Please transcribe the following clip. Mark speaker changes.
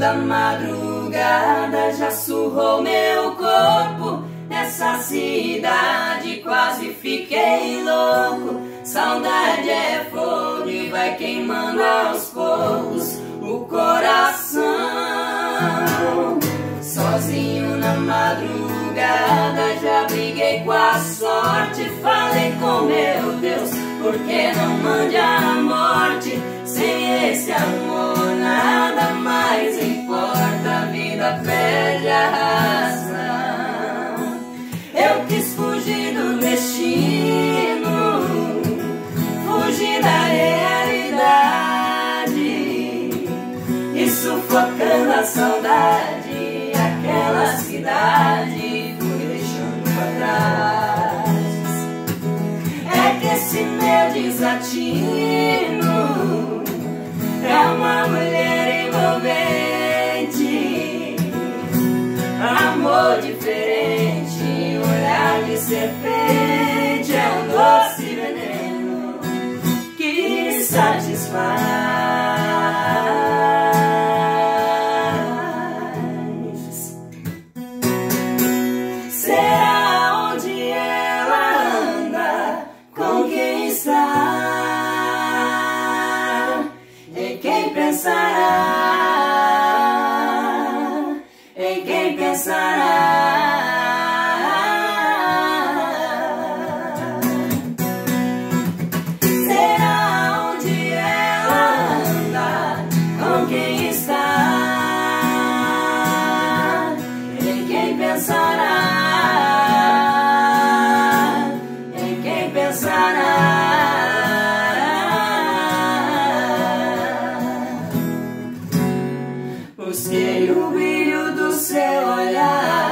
Speaker 1: da madrugada já surrou meu corpo. Nessa cidade quase fiquei louco. Saudade é fogo e vai queimando aos poucos o coração. Sozinho na madrugada já briguei com a sorte. Falei com meu Deus, por que não mande a morte? Sem esse amor sufocando a saudade, aquela cidade fui deixando pra trás. É que esse meu desatino é uma mulher envolvente, amor diferente, olhar de serpente é um doce veneno que satisfaz. pensará, em quem pensará. Será onde ela anda, com quem está. O brilho do seu olhar.